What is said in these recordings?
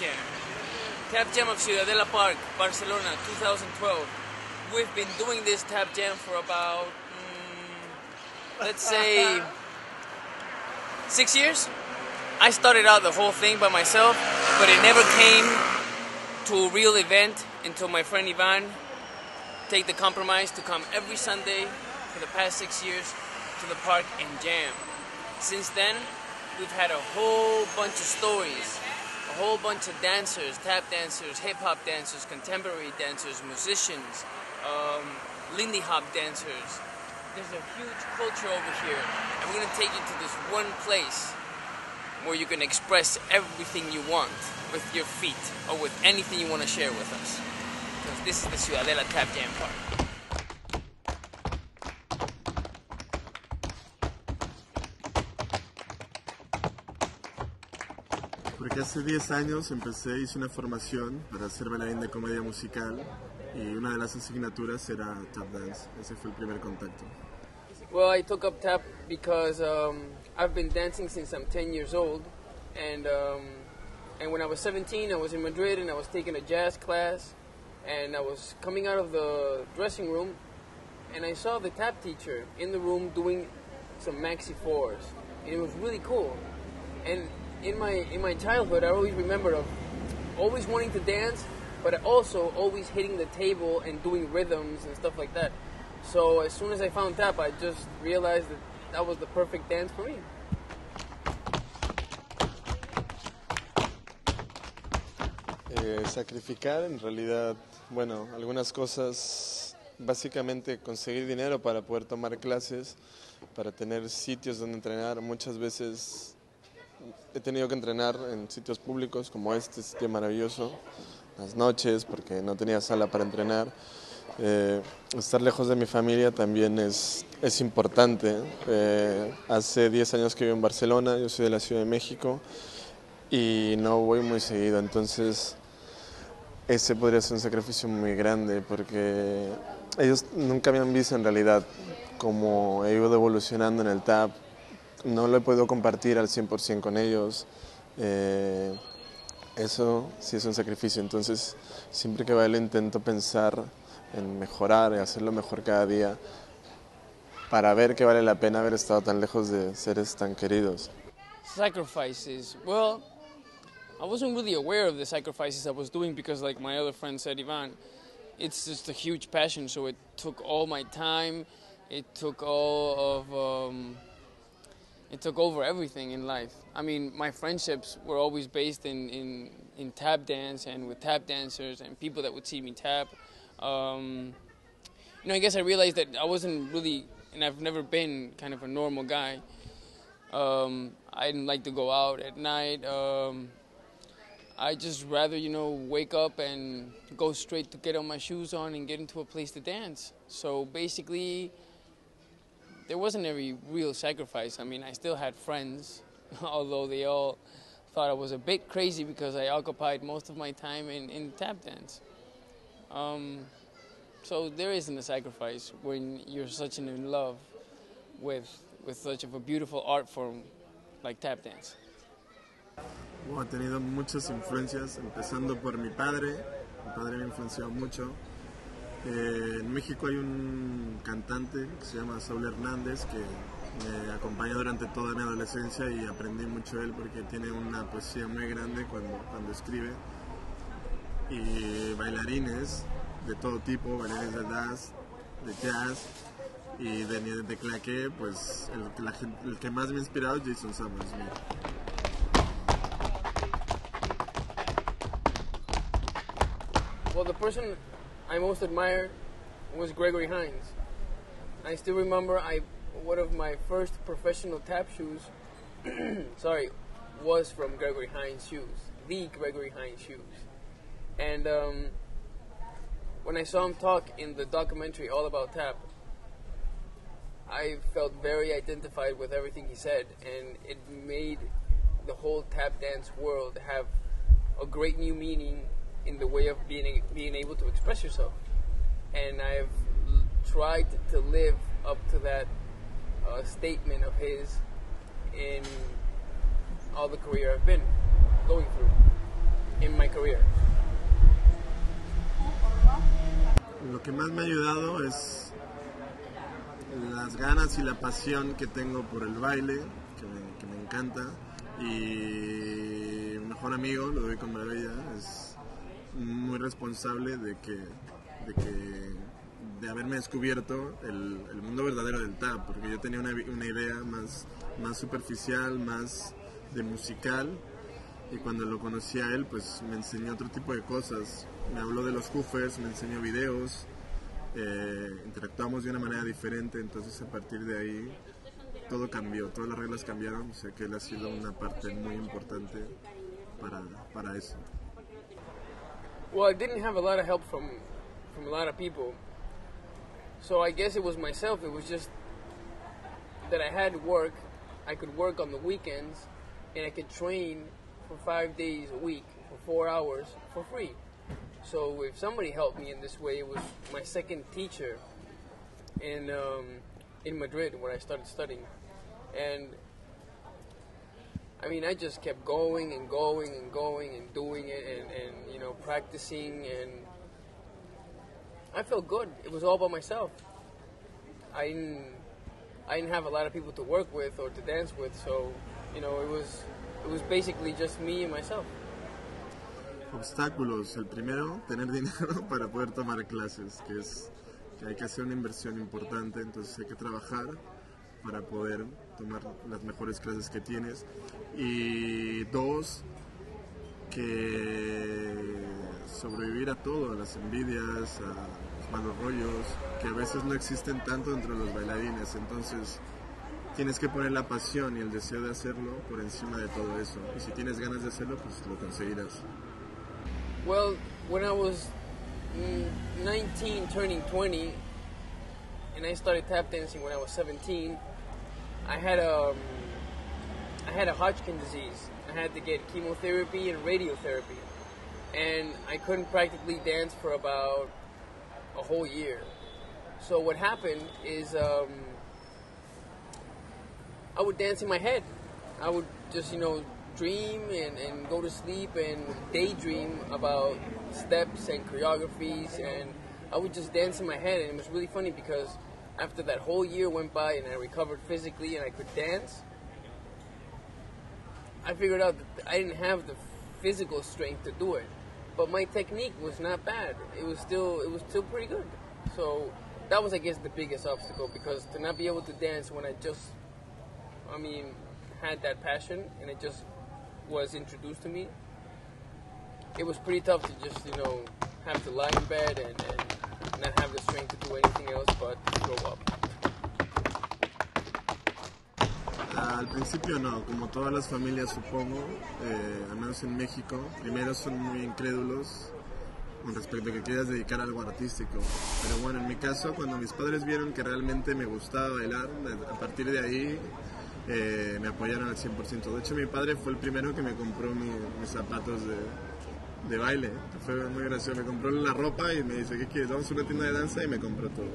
Jam. Tap Jam of Ciudadela Park, Barcelona, 2012. We've been doing this Tap Jam for about, mm, let's say, six years. I started out the whole thing by myself, but it never came to a real event until my friend Ivan take the compromise to come every Sunday for the past six years to the park and jam. Since then, we've had a whole bunch of stories, a whole bunch of dancers, tap dancers, hip hop dancers, contemporary dancers, musicians, um, Lindy Hop dancers. There's a huge culture over here, and we're gonna take you to this one place where you can express everything you want with your feet or with anything you want to share with us. Because this is the Ciudadela Tap Jam Park. Porque hace 10 años empecé, hice una formación para ser bailarín de comedia musical y una de las asignaturas era tap dance. Ese fue el primer contacto. Well, I took up tap because um, I've been dancing since I'm 10 years old, and um, and when I was 17, I was in Madrid and I was taking a jazz class, and I was coming out of the dressing room, and I saw the tap teacher in the room doing some maxi fours, and it was really cool. And in my in my childhood, I always remember of always wanting to dance, but also always hitting the table and doing rhythms and stuff like that. So as soon as I found tap, I just realized that that was the perfect dance for me. Eh, sacrificar en realidad, bueno, algunas cosas, básicamente conseguir dinero para poder tomar clases, para tener sitios donde entrenar. Muchas veces he tenido que entrenar en sitios públicos como este sitio maravilloso, las noches, porque no tenía sala para entrenar. Eh, estar lejos de mi familia también es, es importante. Eh, hace 10 años que vivo en Barcelona, yo soy de la Ciudad de México y no voy muy seguido, entonces ese podría ser un sacrificio muy grande porque ellos nunca me han visto en realidad como he ido evolucionando en el TAP. No lo he podido compartir al 100% con ellos. Eh, eso sí es un sacrificio, entonces siempre que bailo intento pensar en mejorar y hacerlo mejor cada día para ver que vale la pena haber estado tan lejos de seres tan queridos. Sacrifices. Well, I wasn't really aware of the sacrifices I was doing because, like my other friend said, Ivan, it's just a huge passion. So it took all my time. It took all of. Um, it took over everything in life. I mean, my friendships were always based in, in, in tap dance and with tap dancers and people that would see me tap. Um, you know, I guess I realized that I wasn't really, and I've never been kind of a normal guy. Um, I didn't like to go out at night. Um, I just rather, you know, wake up and go straight to get on my shoes on and get into a place to dance. So basically, there wasn't any real sacrifice. I mean, I still had friends, although they all thought I was a bit crazy because I occupied most of my time in, in tap dance. Um, so there isn't a sacrifice when you're such in love with, with such of a beautiful art form like tap dance. Bueno, he tenido muchas influencias, empezando por mi padre. Mi padre me influenciado mucho. Eh, en México hay un cantante que se llama Saúl Hernández que me acompañó durante toda mi adolescencia y aprendí mucho de él porque tiene una poesía muy grande cuando, cuando escribe. Y bailarines de todo tipo, bailarines de jazz, de jazz y de, de claqué, pues el, la, el, que más me ha inspirado es Jason Summers. Well, the person I most admired was Gregory Hines. I still remember I one of my first professional tap shoes, sorry, was from Gregory Hines shoes, the Gregory Hines shoes. And um, when I saw him talk in the documentary All About Tap, I felt very identified with everything he said, and it made the whole tap dance world have a great new meaning in the way of being being able to express yourself. And I've tried to live up to that uh, statement of his in all the career I've been going through. In my career. Lo que más me ha ayudado es las ganas y la pasión que tengo por el baile, que me, que me encanta. Y mi mejor amigo, Ludovico Hombravella, es muy responsable de que, de que de haberme descubierto el, el mundo verdadero del tap, porque yo tenía una, una idea más, más superficial, más de musical, y cuando lo conocí a él, pues me enseñó otro tipo de cosas. Me habló de los hoofers, me enseñó videos, eh, interactuamos de una manera diferente, entonces a partir de ahí todo cambió, todas las reglas cambiaron, o sea que él ha sido una parte muy importante para, para eso. Well, I didn't have a lot of help from from a lot of people. So I guess it was myself. It was just that I had work. I could work on the weekends, and I could train for five days a week for four hours for free. So if somebody helped me in this way, it was my second teacher in um, in Madrid where I started studying, and I mean I just kept going and going and going and doing it and, and you know practicing and I felt good. It was all by myself. I didn't I didn't have a lot of people to work with or to dance with, so you know it was it was basically just me and myself. Obstáculos. El primero, tener dinero para poder tomar clases, que es que hay que hacer una inversión importante, entonces hay que trabajar para poder tomar las mejores clases que tienes. Y dos, que sobrevivir a todo, a las envidias, a los malos rollos, que a veces no existen tanto entre los bailarines, entonces tienes que poner la pasión y el deseo de hacerlo por encima de todo eso. Y si tienes ganas de hacerlo, pues lo conseguirás. Well, when I was mm, 19, turning 20, and I started tap dancing when I was 17, I had a, I had a Hodgkin disease. I had to get chemotherapy and radiotherapy, and I couldn't practically dance for about a whole year. So what happened is um, I would dance in my head. I would just, you know, dream and, and go to sleep and daydream about steps and choreographies and I would just dance in my head and it was really funny because after that whole year went by and I recovered physically and I could dance I figured out that I didn't have the physical strength to do it. But my technique was not bad. It was still it was still pretty good. So that was I guess the biggest obstacle because to not be able to dance when I just I mean had that passion and it just was introduced to me, it was pretty tough to just, you know, have to lie in bed and, and not have the strength to do anything else but up. Al principio no, como todas las familias supongo, eh, al menos en México, primero son muy incrédulos con respecto a que quieras dedicar algo artístico. Pero bueno, en mi caso, cuando mis padres vieron que realmente me gustaba bailar, a partir de ahí eh, me apoyaron al 100%. De hecho, mi padre fue el primero que me compró mi, mis zapatos de, de baile. Fue muy gracioso. Me compró la ropa y me dice, ¿qué quieres? Vamos a una tienda de danza y me compró todo.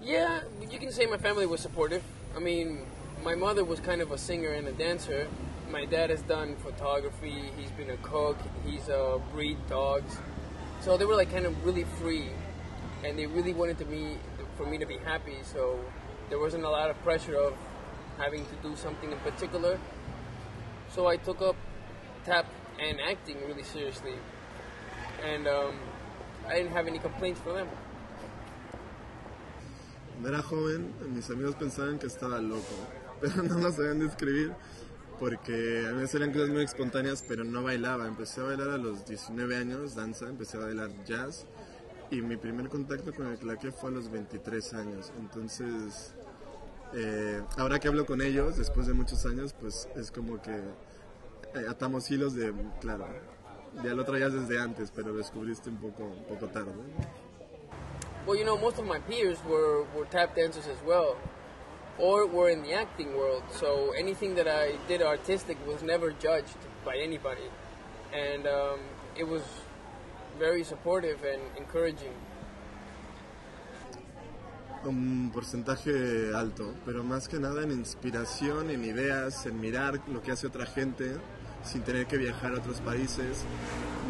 Yeah, you can say my family was supportive. I mean, my mother was kind of a singer and a dancer. My dad has done photography. He's been a cook. He's a uh, breed dogs. So they were like kind of really free, and they really wanted to me for me to be happy. So there wasn't a lot of pressure of having to do something in particular. So I took up tap and acting really seriously, and um, I didn't have any complaints them. Cuando era joven, mis amigos pensaban que estaba loco, pero no lo sabían describir porque a veces eran cosas muy espontáneas, pero no bailaba. Empecé a bailar a los 19 años, danza, empecé a bailar jazz y mi primer contacto con el claqué fue a los 23 años. Entonces, eh, ahora que hablo con ellos, después de muchos años, pues es como que atamos hilos de, claro, ya lo traías desde antes, pero descubriste un poco, un poco tarde. Well, you know, most of my peers were, were tap dancers as well, or were in the acting world. So anything that I did artistic was never judged by anybody, and um, it was very supportive and encouraging. Un porcentaje alto, pero más que nada en inspiración, en ideas, en mirar lo que hace otra gente, sin tener que viajar a otros países,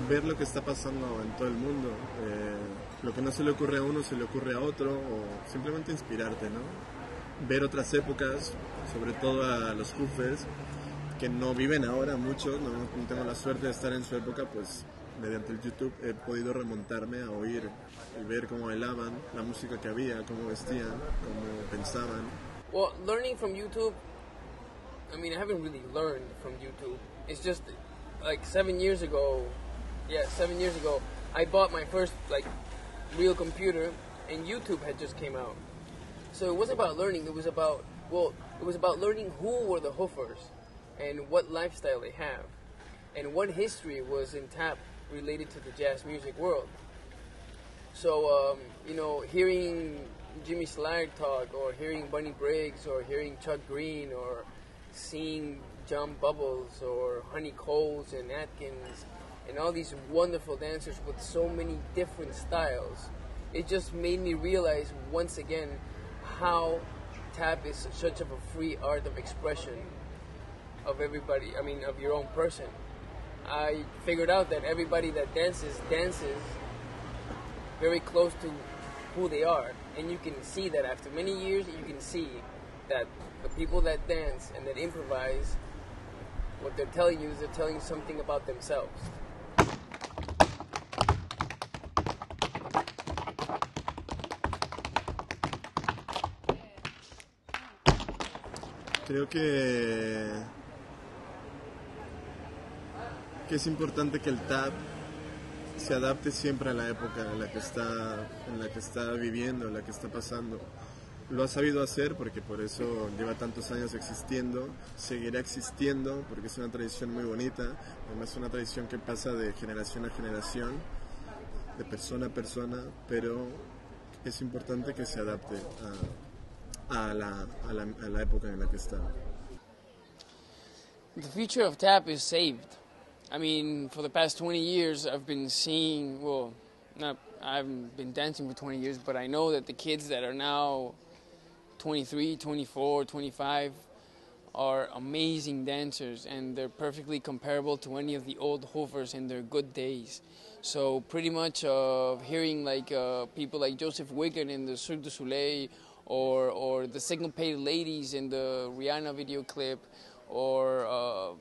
ver lo que está pasando en todo el mundo. Eh, lo que no se le ocurre a uno se le ocurre a otro, o simplemente inspirarte, ¿no? Ver otras épocas, sobre todo a los Hoofers, que no viven ahora muchos, no, no tengo la suerte de estar en su época, pues mediante el YouTube he podido remontarme a oír y ver cómo bailaban, la música que había, cómo vestían, cómo pensaban. Well, learning from YouTube, I mean, I haven't really learned from YouTube. It's just like seven years ago, yeah, seven years ago, I bought my first like real computer, and YouTube had just came out. So it wasn't about learning. It was about well, it was about learning who were the hoofers, and what lifestyle they have, and what history was in tap related to the jazz music world. So, um, you know, hearing Jimmy Slyde talk, or hearing Bunny Briggs, or hearing Chuck Green, or seeing John Bubbles, or Honi Coles and Atkins, and all these wonderful dancers with so many different styles, it just made me realize once again how tap is such of a free art of expression of everybody, I mean, of your own person. I figured out that everybody that dances dances very close to who they are, and you can see that after many years, you can see that the people that dance and that improvise, what they're telling you is they're telling you something about themselves. Creo que, que es importante que el tap se adapte siempre a la época en la que está, en la que está viviendo, en la que está pasando. Lo ha sabido hacer porque por eso lleva tantos años existiendo, seguirá existiendo porque es una tradición muy bonita, además es una tradición que pasa de generación a generación, de persona a persona, pero es importante que se adapte a, la época en la que está. The future of tap is saved. I mean, for the past 20 years, I've been seeing, well, not, I haven't been dancing for 20 years, but I know that the kids that are now 23, 24, 25 are amazing dancers and they're perfectly comparable to any of the old Hoofers in their good days. So pretty much uh, hearing like uh, people like Joseph Wiggan in the Cirque du Soleil or, or the Syncopated Ladies in the Rihanna video clip or uh,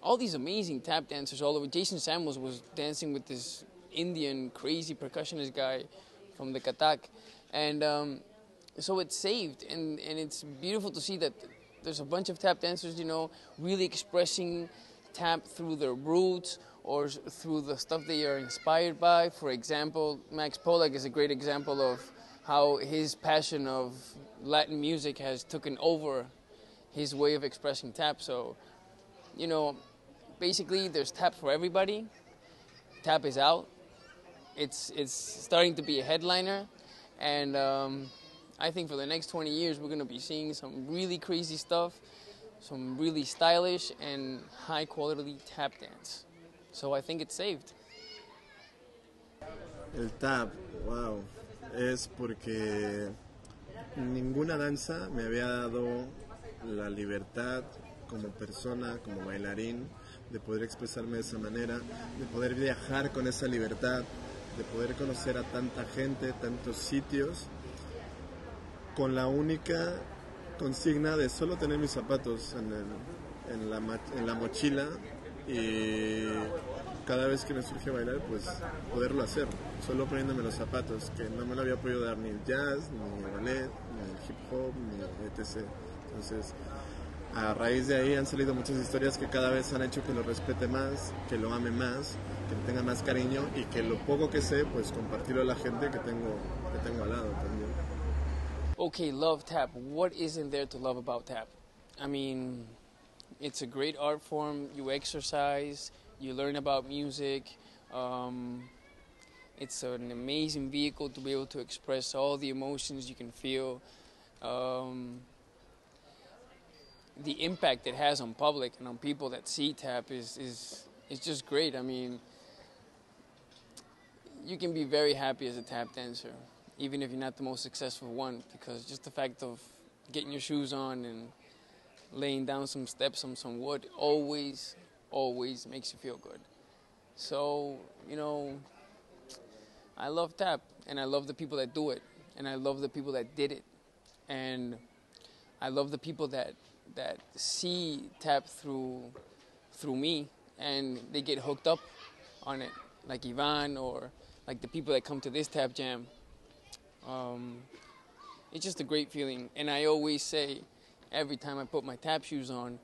all these amazing tap dancers all over. Jason Samuels was dancing with this Indian crazy percussionist guy from the Kathak. And um, so it's saved and, and it's beautiful to see that there's a bunch of tap dancers, you know, really expressing tap through their roots or through the stuff they are inspired by. For example, Max Pollak is a great example of how his passion of Latin music has taken over his way of expressing tap. So, you know, basically there's tap for everybody. Tap is out. It's it's starting to be a headliner, and um, I think for the next 20 years we're going to be seeing some really crazy stuff, some really stylish and high quality tap dance. So I think it's saved. El tap, wow, es porque ninguna danza me había dado la libertad como persona, como bailarín, de poder expresarme de esa manera, de poder viajar con esa libertad, de poder conocer a tanta gente, tantos sitios, con la única consigna de solo tener mis zapatos en, el, en, la, en la mochila y cada vez que me surge bailar, pues poderlo hacer, solo poniéndome los zapatos, que no me lo había podido dar ni el jazz, ni el ballet, ni el hip hop, ni etc. Entonces, a raíz de ahí han salido muchas historias que cada vez han hecho que lo respete más, que lo ame más, que le tenga más cariño y que lo poco que sé, pues compartirlo a la gente que tengo, que tengo al lado también. Okay, love tap. What isn't there to love about tap? I mean, it's a great art form. You exercise, you learn about music. Um, it's an amazing vehicle to be able to express all the emotions you can feel. Um, the impact it has on public and on people that see tap is, is, is just great. I mean, you can be very happy as a tap dancer, even if you're not the most successful one, because just the fact of getting your shoes on and laying down some steps on some wood always always makes you feel good. So, you know, I love tap and I love the people that do it and I love the people that did it. And I love the people that that see tap through through me and they get hooked up on it, like Ivan or like the people that come to this tap jam. Um, it's just a great feeling, and I always say, every time I put my tap shoes on,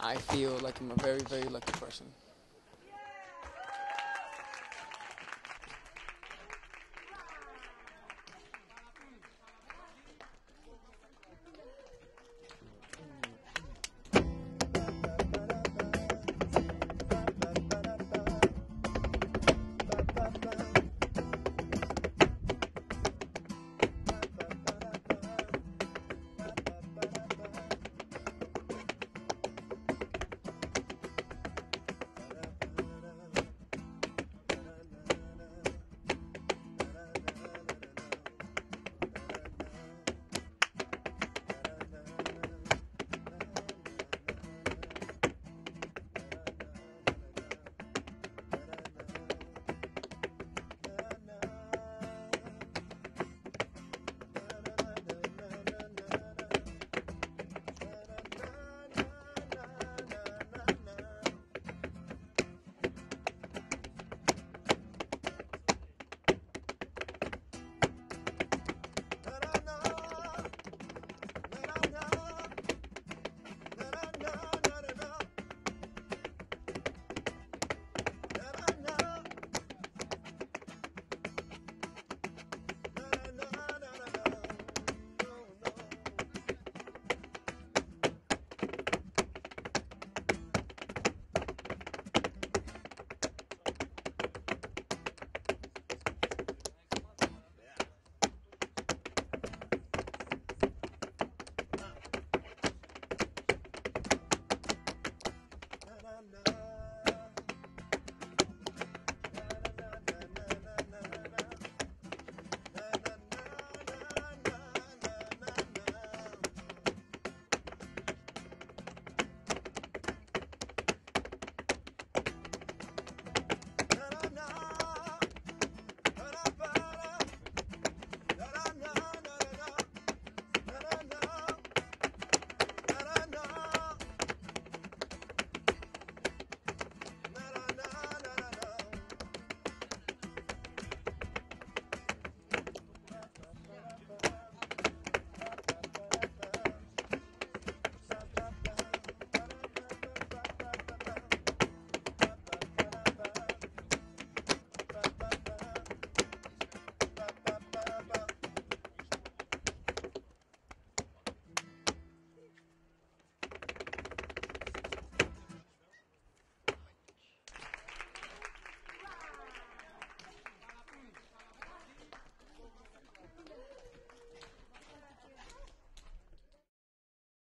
I feel like I'm a very, very lucky person.